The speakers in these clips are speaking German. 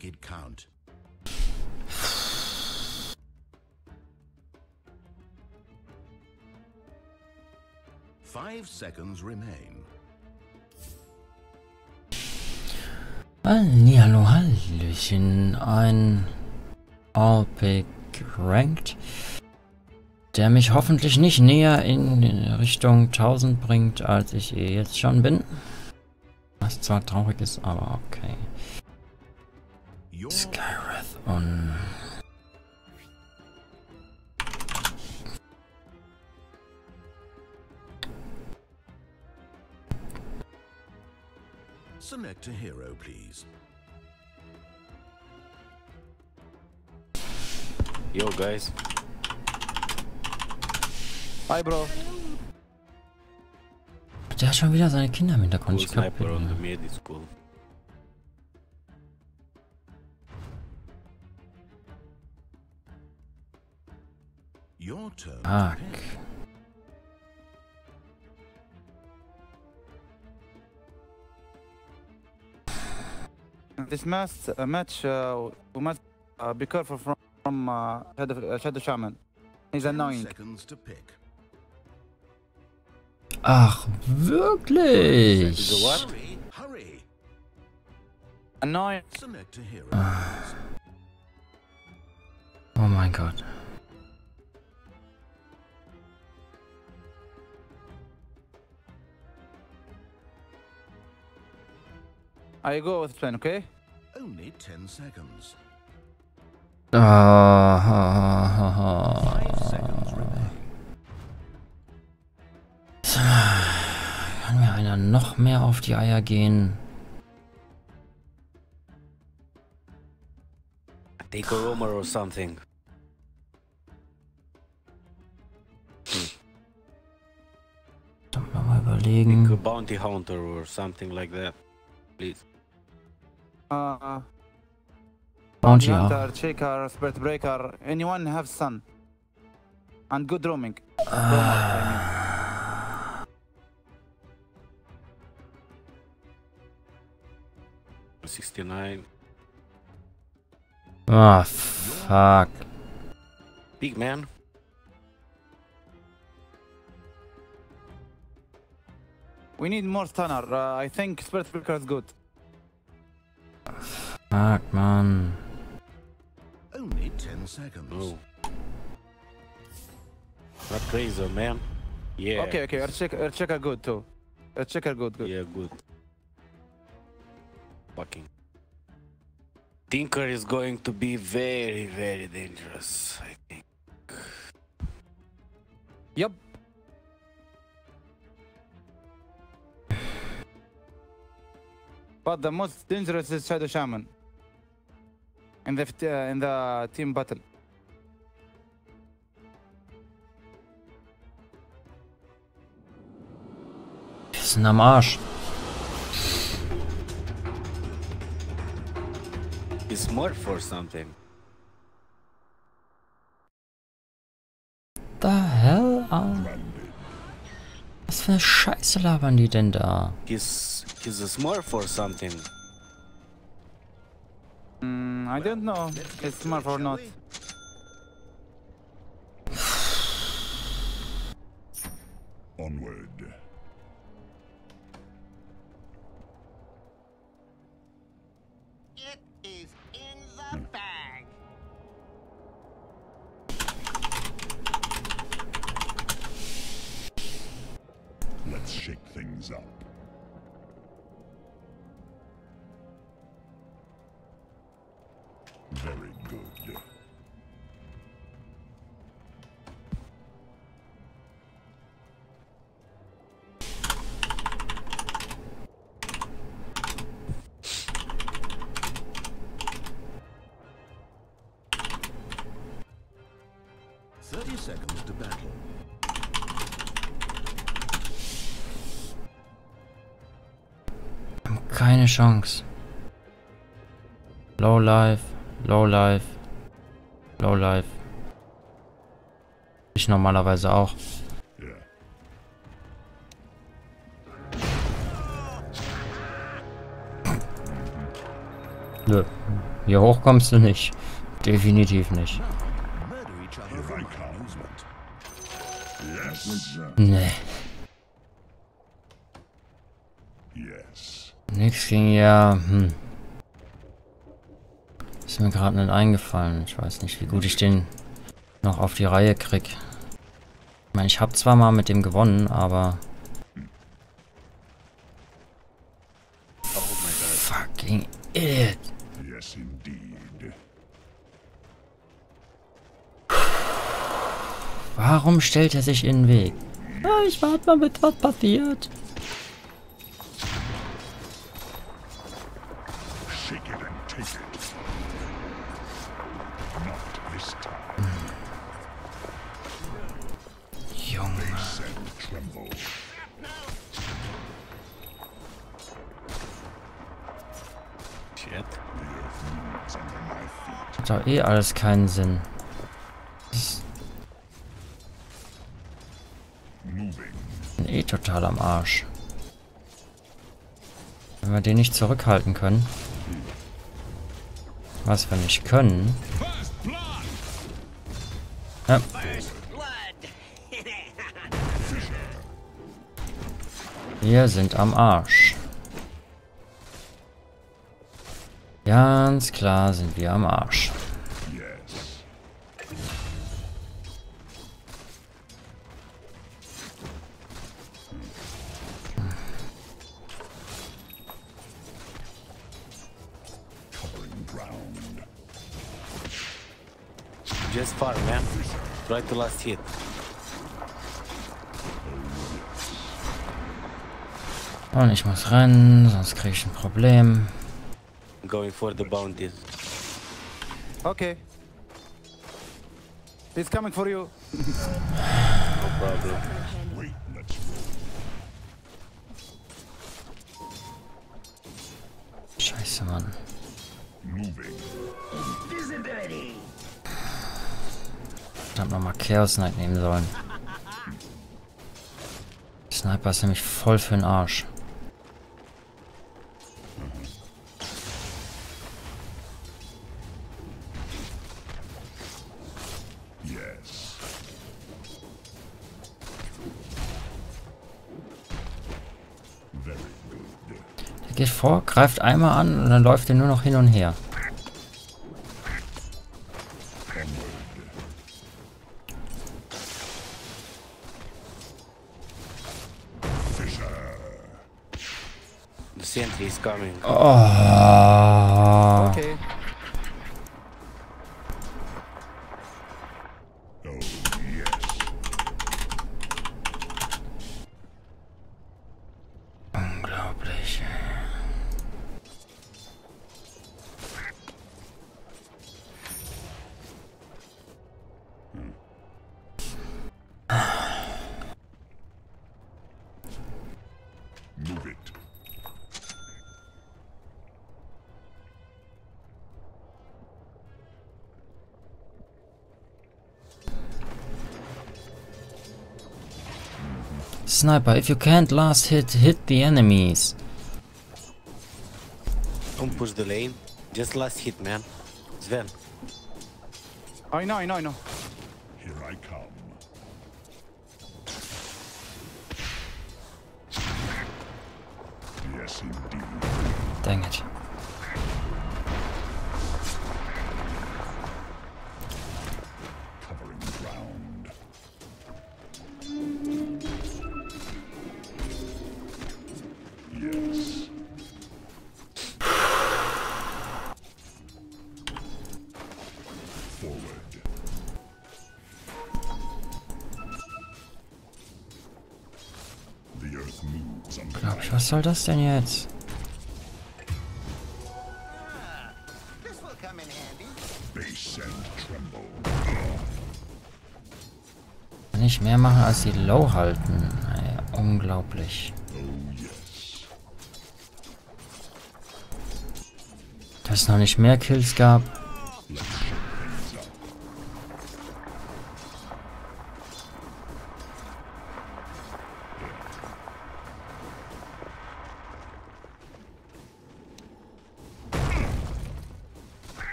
make it count. Five seconds remain. Hallihallo, Hallöchen. Ein All-Pick Ranked, der mich hoffentlich nicht näher in Richtung 1000 bringt, als ich jetzt schon bin. Was zwar traurig ist, aber okay. Your Skywrath und... select a hero, please. Yo, guys. Hi, bro. Der hat schon wieder seine Kinder im Hintergrund. Cool Ich glaub, sniper on the mid is cool. Fuck. pick. This match, uh, match uh, we must uh, be careful from, from uh, Shadow, uh, Shadow Shaman. He's annoying. seconds to pick. Ach, wirklich? Hurry, hurry. Annoying. Select a hero. please. Oh mein Gott. I go with plan, okay? Only ten seconds. Ah, Five seconds remain. Kann mir einer noch mehr auf die Eier gehen? Take a roamer or something. Doch mal Take a überlegen. bounty hunter or something like that. Please. Uh, Bounty auch. Hunter, Shaker, Spirit Breaker, anyone have sun. And good roaming. Ah. 69. Ah, fuck. Big man. We need more stunner. Uh, I think Spirit Breaker is good. Fuck, Mann. Only ten seconds. No. Not crazy, man. Yeah. Okay, okay. Earthshaker, Earthshaker good too. Earthshaker good, good. Yeah, good. Fucking. Tinker is going to be very, very dangerous, I think. Yup. But the most dangerous is Shadow Shaman. In the uh, in the team battle. Wir sind am Arsch. He's smart for something. The hell? Ah. Was für eine Scheiße labern die denn da? He's he's a smart for something. Mm, I don't know. It's smart or not. Onward. It is in the bag. Let's shake things up. Keine Chance. Low life, low life, low life. Ich normalerweise auch. Nö. Hier hoch kommst du nicht. Definitiv nicht. Nee. Yes. Nix ging ja. Hm. Ist mir gerade nicht eingefallen. Ich weiß nicht, wie gut ich den noch auf die Reihe krieg. Ich meine, ich habe zwar mal mit dem gewonnen, aber. Fucking idiot. Yes, indeed. Warum stellt er sich in den Weg? Ah, ich warte mal mit, was passiert. Hat doch eh alles keinen Sinn. Bin eh total am Arsch. Wenn wir den nicht zurückhalten können. Was wir nicht können. Ja, wir sind am Arsch. Ganz klar sind wir am Arsch. Just far, man. Right to last hit. Und ich muss rennen, sonst kriege ich ein Problem. Going for the bounties. Okay. He's coming for you. No problem. Scheiße, Mann. Moving. Verdammt nochmal Chaos Knight nehmen sollen. Sniper ist nämlich voll für den Arsch. Geht vor, greift einmal an und dann läuft er nur noch hin und her. Oh. Sniper, if you can't last hit, hit the enemies. Don't push the lane. Just last hit, man. Sven. I know, I know, I know. Here I come. Yes, indeed. Dang it. Glaub ich, was soll das denn jetzt? Ich mehr machen als die Low halten? Naja, unglaublich. Dass es noch nicht mehr Kills gab.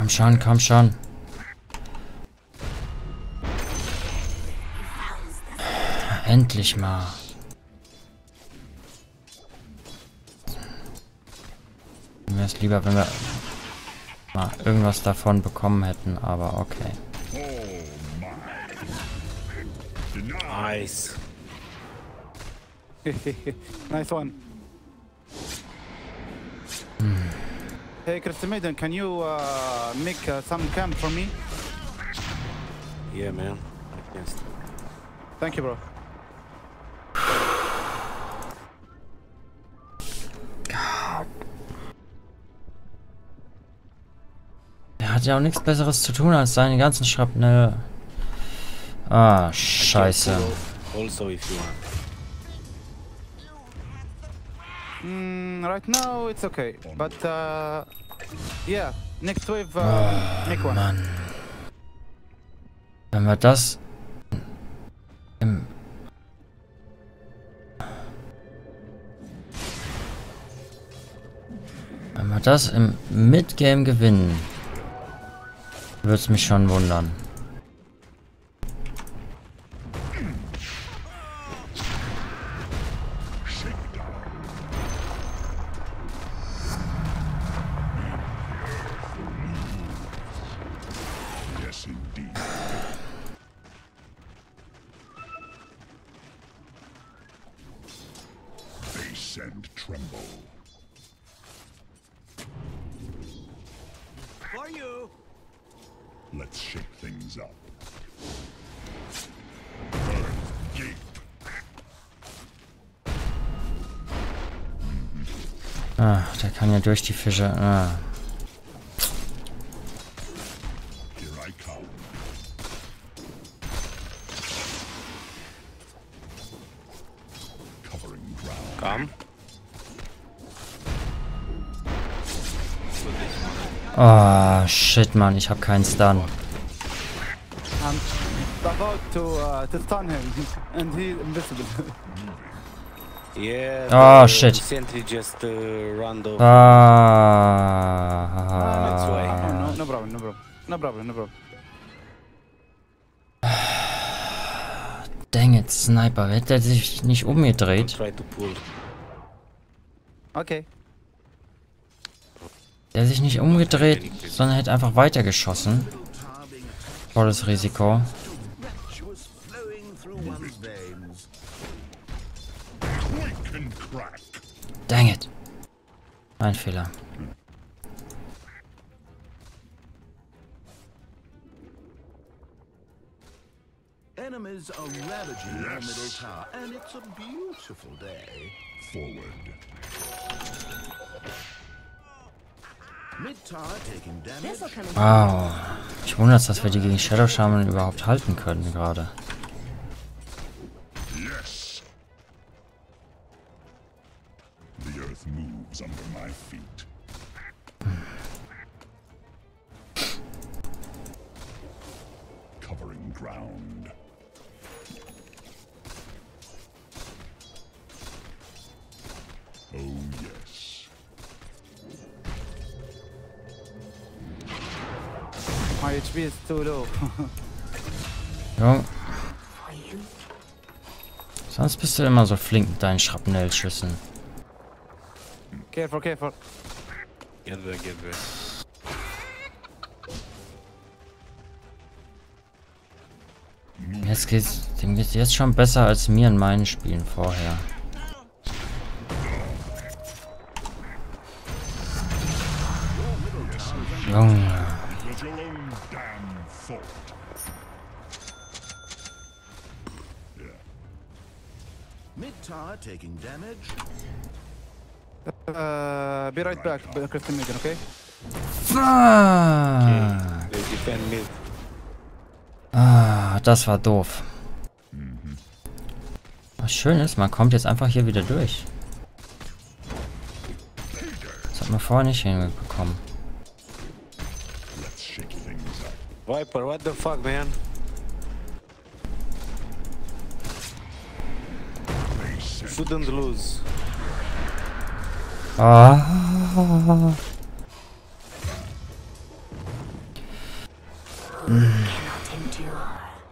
Komm schon, komm schon. Endlich mal. Mir wäre es lieber, wenn wir mal irgendwas davon bekommen hätten, aber okay. Nice. nice one. Crystal Maiden, can you uh, make uh, some camp for me? Yeah, man. Yes. Thank you, bro. Er hat ja auch nichts besseres zu tun, als seine ganzen Schrapnelle. Ah, scheiße. Also, if you want. Mm, right now, it's okay. But, uh, yeah, next wave, uh, make one. Mann. Wenn wir das im Wenn wir das im Midgame gewinnen, würde es mich schon wundern. Let's shake things up. Gape. Ah, der kann ja durch die Fische. Ah. Shit, Mann, ich habe keinen Stun. I'm about to, uh, to stun him, and he's invisible. Yeah. Oh, the shit. Uh. Ah. no, problem, no problem. No problem, no problem. Dang it, Sniper. Hätte er sich nicht umgedreht. Okay. Der sich nicht umgedreht, sondern hätte einfach weitergeschossen. Volles Risiko. Dang it. Mein Fehler. Enemies are ravaging Yes. middle tower, and it's a beautiful day. Forward. Mid tower taking damage. This'll come in. Wow. Ich wundere es, dass wir die gegen Shadow Shaman überhaupt halten können gerade. Yes. My HP is too low. Jo. Sonst bist du immer so flink mit deinen Schrapnellschüssen. careful, careful. Get back, get back. Jetzt geht's, dem geht's jetzt schon besser als mir in meinen Spielen vorher. Junge. Taking damage. Uh, be right back, Crystal Maiden, okay? Ah, They defend mid. ah, das war doof. Was schön ist, man kommt jetzt einfach hier wieder durch. Das hat man vorher nicht hinbekommen. Let's shake things up. Viper, what the fuck, man? Shouldn't lose. Ah.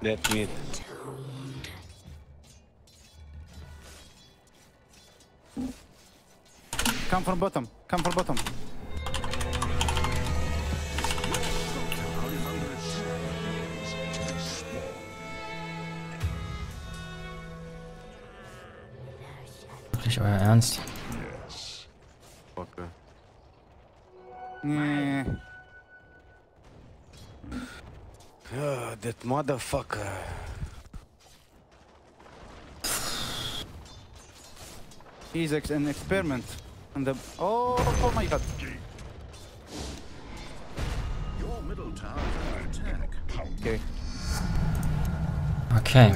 That mid. Come from bottom. Come from bottom. Wirklich euer Ernst? Fucker. Yeah. Ah, that motherfucker. He's ex- an experiment. And the oh, oh my god. Your middle tower is under attack. Okay. Okay.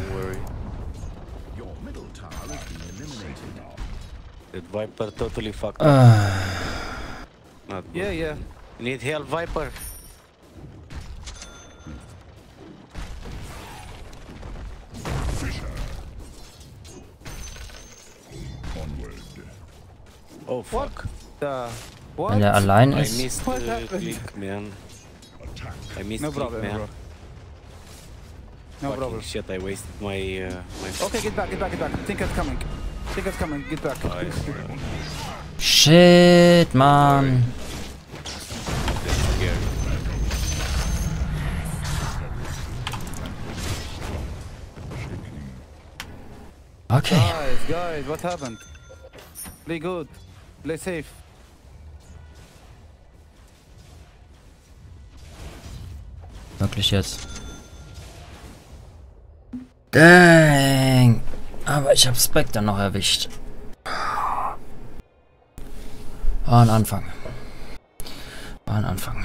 That Viper totally fucked up. Not good. Yeah, yeah. Need help, Viper? Onward. Oh fuck. The what? wenn er allein I missed What uh, click, man. Attack. I missed No click, problem, man. bro. No Fucking problem. shit, I wasted my uh, my. Okay, get back, get back, get back. Tinker's coming. Tinker's coming. Get back. Yeah. Shit, Mann. That's scary. Okay. Guys, guys, what happened? Play good. Play safe. Wirklich jetzt. Dang. Aber ich hab Spectre noch erwischt. War ein Anfang. War ein Anfang.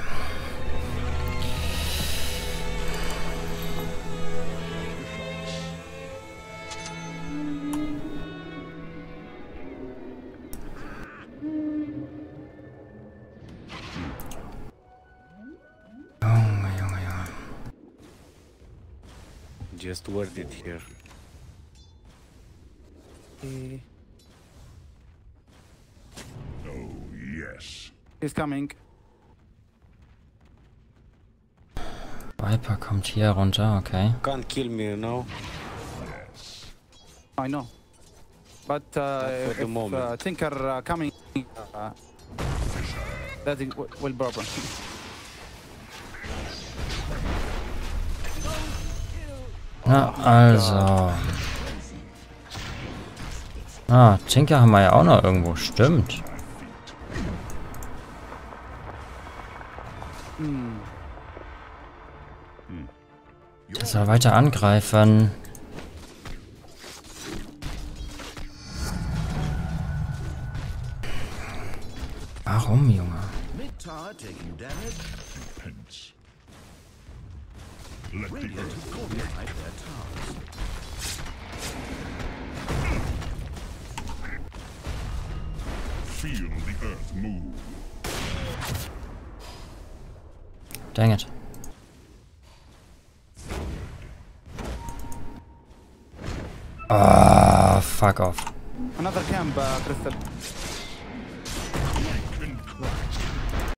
Just word it here. Oh, yes. He's coming. Viper kommt hier runter, okay. Can't kill me, you know. I know. But uh, for the if moment. uh, Tinker uh, coming, uh, that is w- will problem. Na, also. Ah, Tinker haben wir ja auch noch irgendwo. Stimmt. Der soll weiter angreifen. Warum, Junge? Let the feel the earth move. Dang it. Ah, fuck off. Another camp, uh, Crystal.